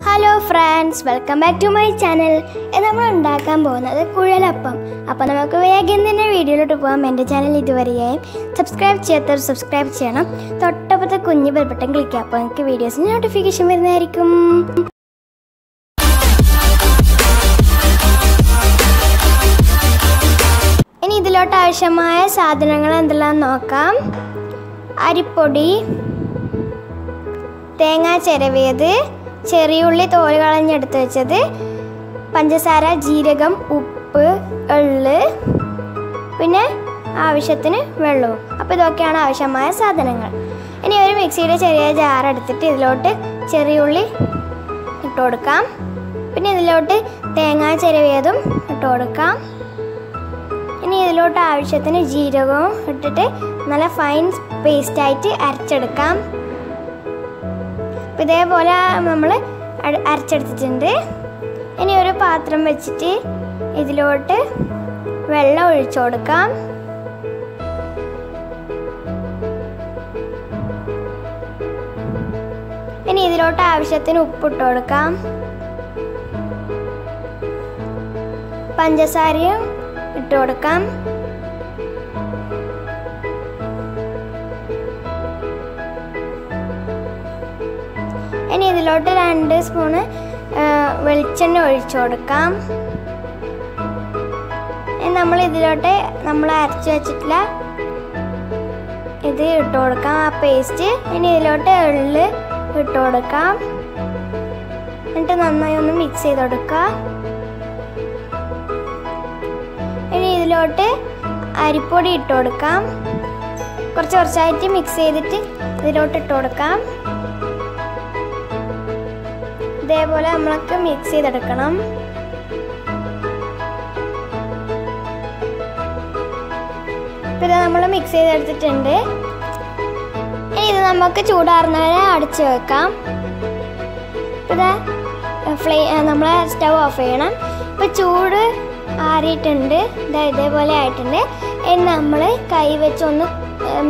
Hello friends welcome back to my channel നമ്മൾ ഉണ്ടാക്കാൻ പോകുന്നത് കുഴലപ്പം. അപ്പോൾ നമുക്ക് വേഗം തന്നെ വീഡിയോയിലോട്ട് പോകാം എന്റെ ചാനൽ ഇതുവരെയായും സബ്സ്ക്രൈബ് ചെയ്യാത്തവർ സബ്സ്ക്രൈബ് ചെയ്യണം. തൊട്ടപ്പുറത്തെ കുഞ്ഞ് ബെൽബട്ടൺ ക്ലിക്ക് ചെയ്യാം അപ്പോൾ നിങ്ങൾക്ക് വീഡിയോസിന് നോട്ടിഫിക്കേഷൻ വരുന്നതായിരിക്കും. ഇനി ഇതിലോട്ട് ആവശ്യമായ സാധനങ്ങൾ എന്തെല്ലാം നോക്കാം. അരിപ്പൊടി തേങ്ങ ചിരവിയത് ചെറിയുള്ളി തോൽ കളഞ്ഞെടുത്ത് വെച്ചത് പഞ്ചസാര ജീരകം ഉപ്പ് എള്ള് പിന്നെ ആവശ്യത്തിന് വെള്ളവും. അപ്പോൾ ഇതൊക്കെയാണ് ആവശ്യമായ സാധനങ്ങൾ. ഇനി ഒരു മിക്സിയുടെ ചെറിയ ജാർ എടുത്തിട്ട് ഇതിലോട്ട് ചെറിയുള്ളി ഇട്ട് കൊടുക്കാം. പിന്നെ ഇതിലോട്ട് തേങ്ങ ചിരവിയതും ഇട്ട് കൊടുക്കാം. ഇനി ഇതിലോട്ട് ആവശ്യത്തിന് ജീരകവും ഇട്ടിട്ട് നല്ല ഫൈൻ പേസ്റ്റായിട്ട് അരച്ചെടുക്കാം. അപ്പം ഇതേപോലെ നമ്മൾ അരച്ചെടുത്തിട്ടുണ്ട്. ഇനി ഒരു പാത്രം വെച്ചിട്ട് ഇതിലോട്ട് വെള്ളം ഒഴിച്ചു കൊടുക്കാം. ഇനി ഇതിലോട്ട് ആവശ്യത്തിന് ഉപ്പിട്ട് കൊടുക്കാം. പഞ്ചസാരയും ഇട്ട് കൊടുക്കാം. ഇനി ഇതിലോട്ട് രണ്ട് സ്പൂണ് വെളിച്ചെണ്ണ ഒഴിച്ചു കൊടുക്കാം. നമ്മൾ ഇതിലോട്ട് നമ്മൾ അരച്ചു വെച്ചിട്ടില്ല ഇത് ഇട്ട് കൊടുക്കാം. ആ പേസ്റ്റ് ഇനി ഇതിലോട്ട് എള്ള് ഇട്ട് കൊടുക്കാം. എന്നിട്ട് നന്നായി ഒന്ന് മിക്സ് ചെയ്ത് കൊടുക്കാം ഇനി ഇതിലോട്ട് അരിപ്പൊടി ഇട്ട് കൊടുക്കാം. കുറച്ച് കുറച്ചായിട്ട് മിക്സ് ചെയ്തിട്ട് ഇതിലോട്ട് ഇട്ട് കൊടുക്കാം. ഇതേപോലെ നമ്മളൊക്കെ മിക്സ് ചെയ്തെടുക്കണം. പിന്നെ നമ്മൾ മിക്സ് ചെയ്തെടുത്തിട്ടുണ്ട്. ഇനി ഇത് നമുക്ക് ചൂടാറുന്നവരെ അടച്ചു വെക്കാം. പിന്നെ ഫ്ലെയിം ഫ്ലേ നമ്മൾ സ്റ്റവ് ഓഫ് ചെയ്യണം. ഇപ്പം ചൂട് ആറിയിട്ടുണ്ട്. ഇതാ ഇതേപോലെ ആയിട്ടുണ്ട്. ഇനി നമ്മൾ കൈ വെച്ച് ഒന്ന്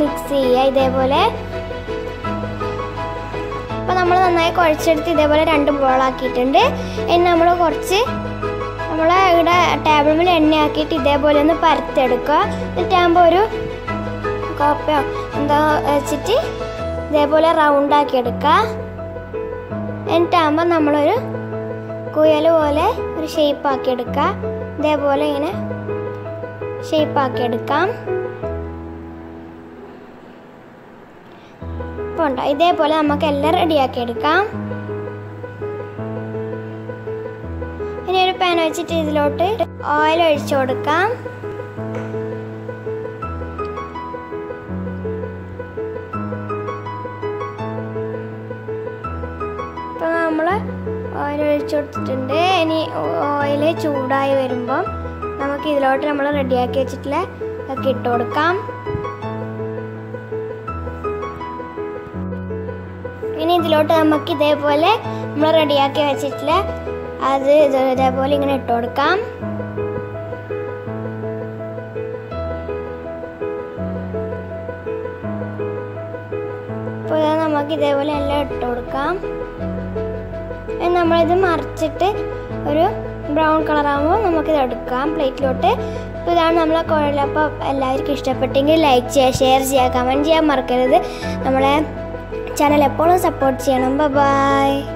മിക്സ് ചെയ്യുക ഇതേപോലെ. അപ്പോൾ നമ്മൾ നന്നായി കുഴച്ചെടുത്ത് ഇതേപോലെ രണ്ട് ബോളാക്കിയിട്ടുണ്ട്. ഇനി നമ്മൾ കുറച്ച് നമ്മൾ ഇവിടെ ടേബിൾ മേൽ എണ്ണയാക്കിയിട്ട് ഇതേപോലെ ഒന്ന് പരത്തെടുക്കുക എന്നിട്ടാകുമ്പോൾ ഒരു കോപ്പയോ എന്താ വെച്ചിട്ട് ഇതേപോലെ റൗണ്ടാക്കി എടുക്കുക. എന്നിട്ടാകുമ്പോൾ നമ്മളൊരു കുയൽ പോലെ ഒരു ഷേപ്പാക്കി എടുക്കുക. ഇതേപോലെ ഇങ്ങനെ ഷേപ്പാക്കി എടുക്കാം. ഉണ്ടോ ഇതേപോലെ നമുക്ക് എല്ലാം റെഡിയാക്കി എടുക്കാം. ഇനി ഒരു പാൻ വെച്ചിട്ട് ഇതിലോട്ട് ഓയിൽ ഒഴിച്ചു കൊടുക്കാം. ഇപ്പം നമ്മൾ ഓയിൽ ഒഴിച്ചു കൊടുത്തിട്ടുണ്ട്. ഇനി ഓയിൽ ചൂടായി വരുമ്പം നമുക്ക് ഇതിലോട്ട് നമ്മൾ റെഡിയാക്കി വെച്ചിട്ടുള്ള ഒക്കെ ഇട്ട് കൊടുക്കാം. ഇതിലോട്ട് നമുക്ക് ഇതേപോലെ നമ്മൾ റെഡിയാക്കി വെച്ചിട്ടില്ല. അത് ഇത് ഇതേപോലെ ഇങ്ങനെ ഇട്ട് കൊടുക്കാം. നമുക്ക് ഇതേപോലെ എല്ലാം ഇട്ട് കൊടുക്കാം. നമ്മളിത് മറിച്ചിട്ട് ഒരു ബ്രൗൺ കളർ ആകുമ്പോൾ നമുക്കിത് എടുക്കാം പ്ലേറ്റിലോട്ട്. അപ്പോൾ ഇതാണ് നമ്മളെ കുഴലപ്പം എല്ലാവർക്കും ഇഷ്ടപ്പെട്ടെങ്കിൽ ലൈക്ക് ചെയ്യുക ഷെയർ ചെയ്യുക കമന്റ് ചെയ്യാൻ മറക്കരുത്. നമ്മളെ ചാനൽ എപ്പോഴും സപ്പോർട്ട് ചെയ്യണം. ബൈ